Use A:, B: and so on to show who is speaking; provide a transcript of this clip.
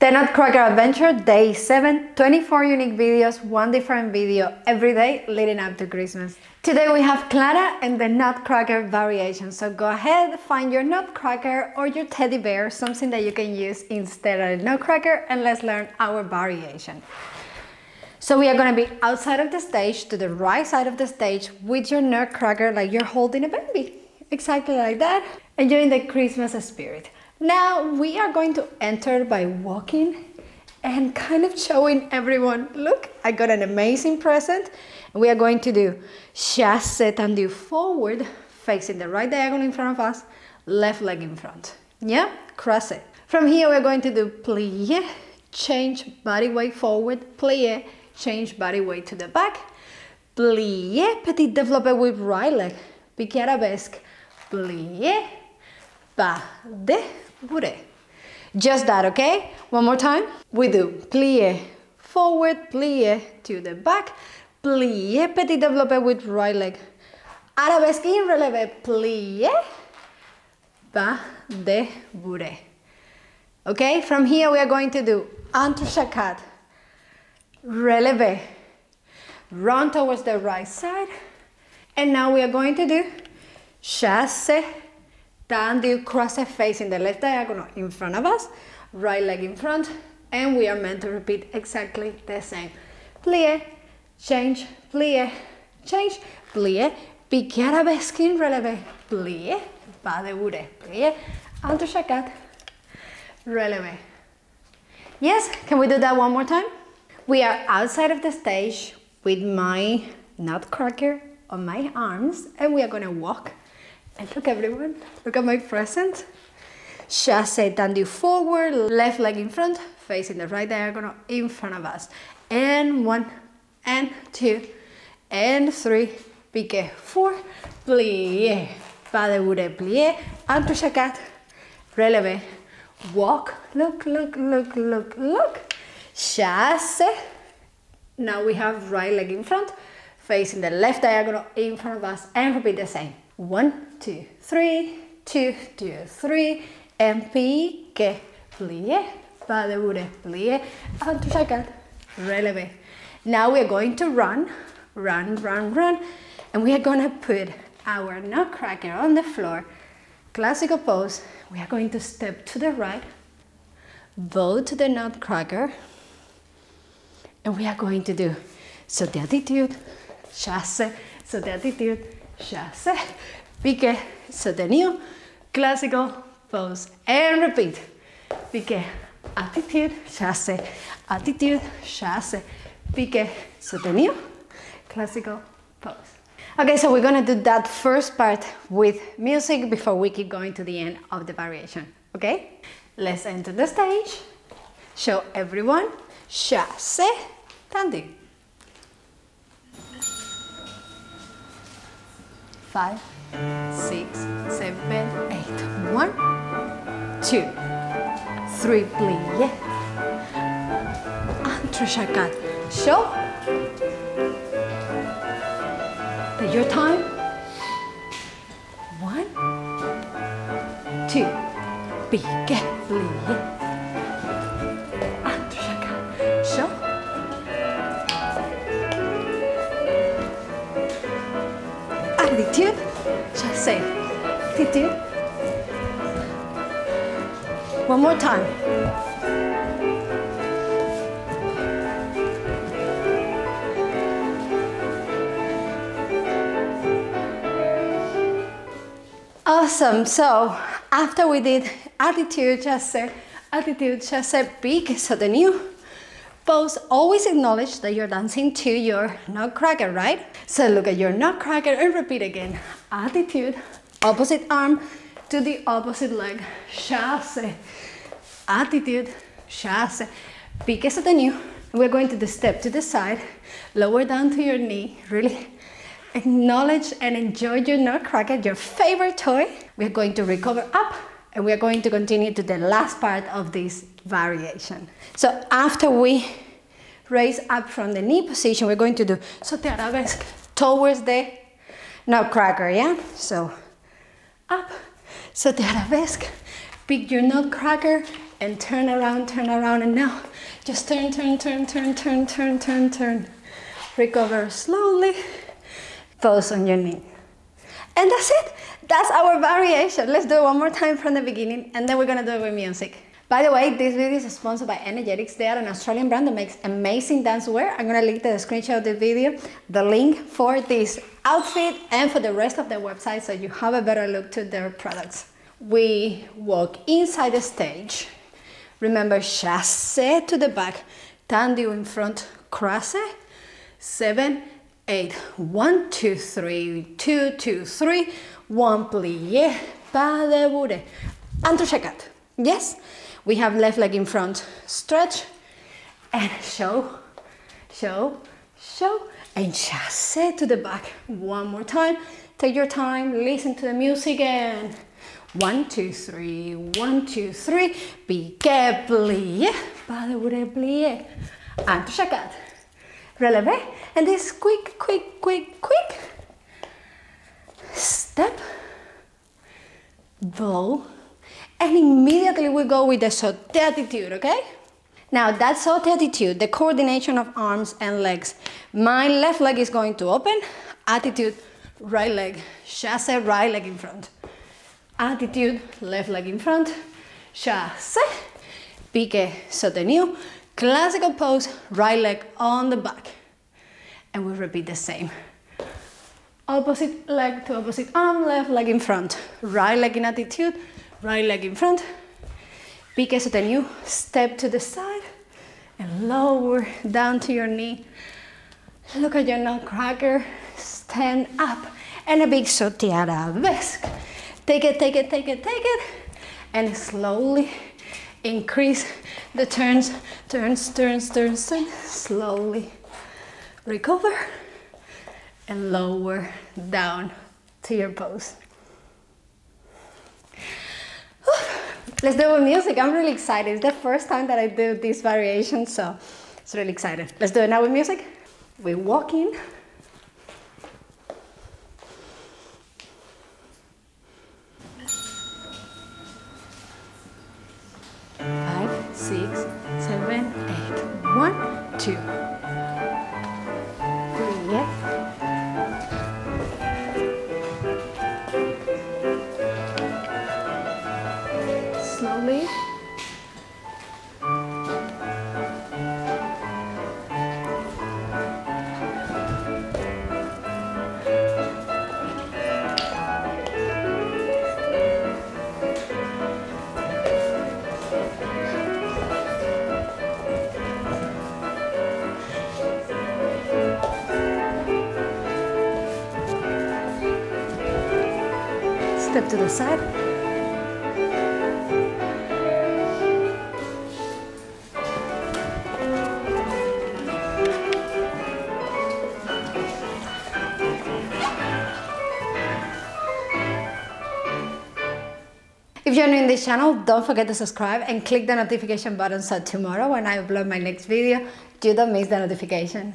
A: The Nutcracker Adventure, day 7, 24 unique videos, one different video every day leading up to Christmas. Today we have Clara and the Nutcracker variation, so go ahead, find your Nutcracker or your teddy bear, something that you can use instead of a Nutcracker, and let's learn our variation. So we are going to be outside of the stage, to the right side of the stage, with your Nutcracker like you're holding a baby. Exactly like that, enjoying the Christmas spirit. Now we are going to enter by walking and kind of showing everyone, look, I got an amazing present. And we are going to do chasse tendu forward, facing the right diagonal in front of us, left leg in front. Yeah, cross it. From here we're going to do plie, change body weight forward, plie, change body weight to the back, plie, petit développé with right leg, piqué arabesque, plie, pas de bourrée. Just that, okay? One more time. We do. Plie. Forward, plie. To the back, plie. Petit développé with right leg. Arabesque in relevé, plie, pas de bourrée. Okay, from here we are going to do entrechacat, relevé, run towards the right side, and now we are going to do chasse tendu crosses facing the face in the left diagonal in front of us, right leg in front, and we are meant to repeat exactly the same. Plie, change, plie, change, plie, piqué arabesque in relevé, plie, pas de bourrée, plie, entrechacat, relevé. Yes, can we do that one more time? We are outside of the stage with my nutcracker on my arms and we are gonna walk and look everyone, look at my present. Chasse tendu forward, left leg in front, facing the right diagonal in front of us. And one, and two, and three, piqué, four, plie, pas de bourrée, plie, entrechacat, relevé, walk, look, look, look, look, look, chasse. Now we have right leg in front, facing the left diagonal in front of us, and repeat the same. One, two, three, two, two, three, and pique, plie, pas de bourrée, plie, entrechacat, relevé. Now we are going to run, run, run, run, and we are gonna put our nutcracker on the floor, classical pose. We are going to step to the right, bow to the nutcracker, and we are going to do saute attitude, chasse, saute attitude, chasse, pique, soutenu, classical pose, and repeat. Pique, attitude, chasse, attitude, chasse, pique, soutenu, classical pose. Okay, so we're gonna do that first part with music before we keep going to the end of the variation, okay? Let's enter the stage, show everyone, chasse, tendu. Five, six, seven, eight. One, two, three, plie. Entrechacat. Ah, show. Take your time. One, two, pique, plie. 50. One more time. Awesome, so after we did attitude gesture, attitude gesture big, so the new pose always acknowledge that you're dancing to your nutcracker, right? So look at your nutcracker and repeat again. Attitude, opposite arm to the opposite leg. Chasse, attitude, chasse. Pique soutenu. We're going to the step to the side, lower down to your knee, really acknowledge and enjoy your nutcracker, your favorite toy. We're going to recover up and we are going to continue to the last part of this variation. So after we raise up from the knee position, we're going to do saute arabesque towards the nutcracker, yeah? So up, saute arabesque, pick your nutcracker and turn around, turn around, and now just turn, turn, turn, turn, turn, turn, turn, turn. Recover slowly, pose on your knee. And that's it. That's our variation. Let's do it one more time from the beginning, and then we're gonna do it with music. By the way, this video is sponsored by Energetiks. They are an Australian brand that makes amazing dancewear. I'm gonna link the screenshot of the video, the link for this outfit and for the rest of their website so you have a better look to their products. We walk inside the stage. Remember, chasse to the back, tendu in front, crosse, seven, eight, one, two, three, two, two, three, one plie, pas de bourrée, entrechat. Yes? We have left leg in front, stretch, and show, show, show, and chasse to the back. One more time. Take your time, listen to the music and one, two, three, one, two, three. Piqué, plié, pas de bourrée, plié. Entrechat. Relevé. And this quick, quick, quick, quick. Step, blow, and immediately we go with the sauté attitude, okay? Now that sauté attitude, the coordination of arms and legs. My left leg is going to open, attitude, right leg, chasse, right leg in front. Attitude, left leg in front, chasse, pique, soutenu, classical pose, right leg on the back. And we repeat the same. Opposite leg to opposite arm, left leg in front, right leg in attitude, right leg in front, pique soutenu, step to the side, lower down to your knee. Look at your nutcracker, stand up, and a big sauté arabesque. Take it, take it, take it, take it, and slowly increase the turns, turns, turns, turns, turns, slowly. Recover, and lower down to your pose. Let's do it with music. I'm really excited. It's the first time that I do this variation, so it's really excited. Let's do it now with music. We walk in. Five, six, seven, eight. One, two, Step to the side. If you're new in this channel, don't forget to subscribe and click the notification button so tomorrow when I upload my next video, you don't miss the notification.